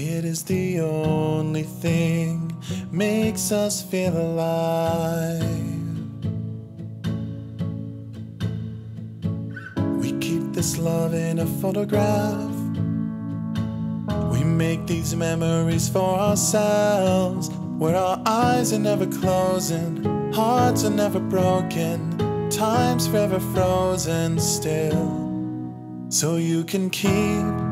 It is the only thing makes us feel alive. We keep this love in a photograph. We make these memories for ourselves, where our eyes are never closing, hearts are never broken, time's forever frozen still. So you can keep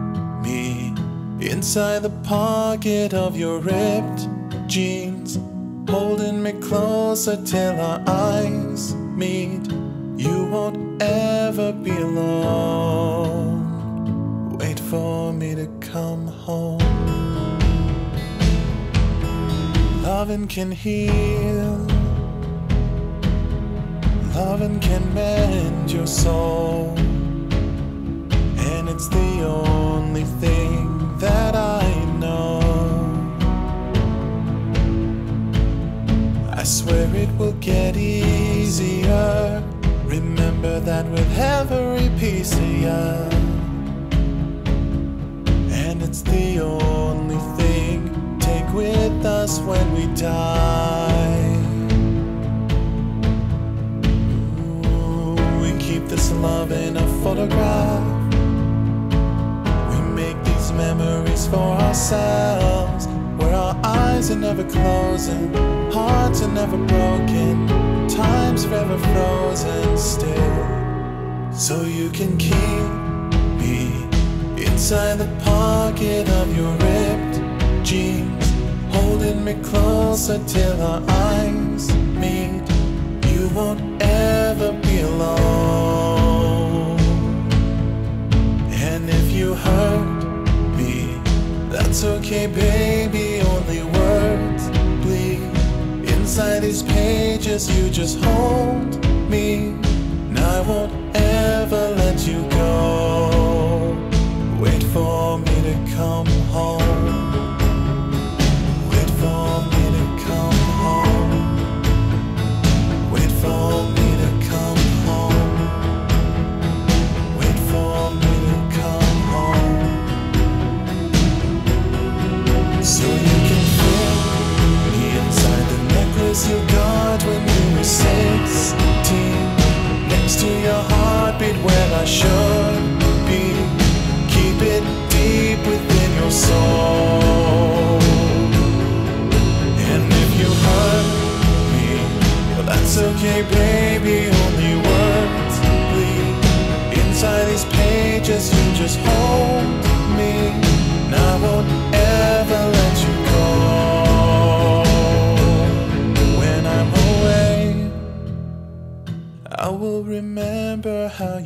inside the pocket of your ripped jeans, holding me closer till our eyes meet. You won't ever be alone. Wait for me to come home. Loving can heal. Loving can mend your soul. And it's the only thing swear it will get easier. Remember that with every piece of you. And it's the only thing take with us when we die. We keep this love in a photograph. We make these memories for ourselves, where our eyes are never closing, hearts are never broken, time's forever frozen still. So you can keep me inside the pocket of your ripped jeans, holding me closer till our eyes meet. You won't ever be alone. Inside these pages. You just hold me, and I won't ever should be. Keep it deep within your soul. And if you hurt me, well, that's okay, baby. Only words bleed inside these pages. You just hold